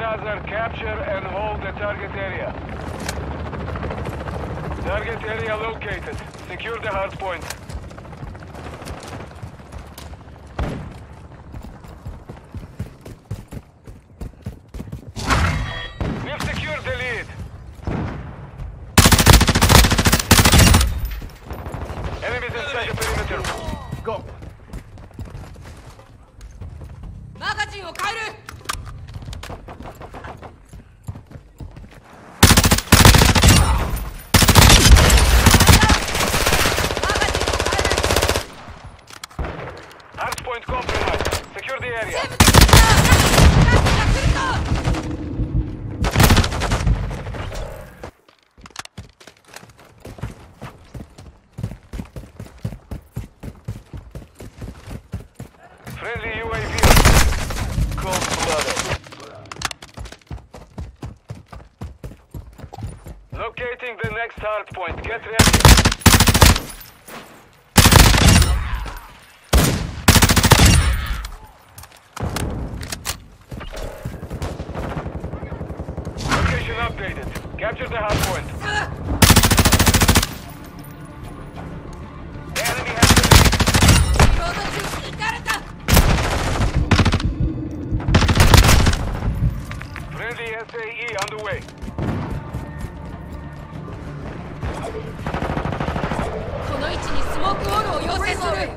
rather capture and hold the target area. Target area located. Secure the hard point. We've secured the lead. Enemies inside the perimeter. Go. マガジンを変える Friendly UAV Cold. Locating the next hard point. Get ready. Location updated. Capture the hard point. この位置にスモークオールを要請する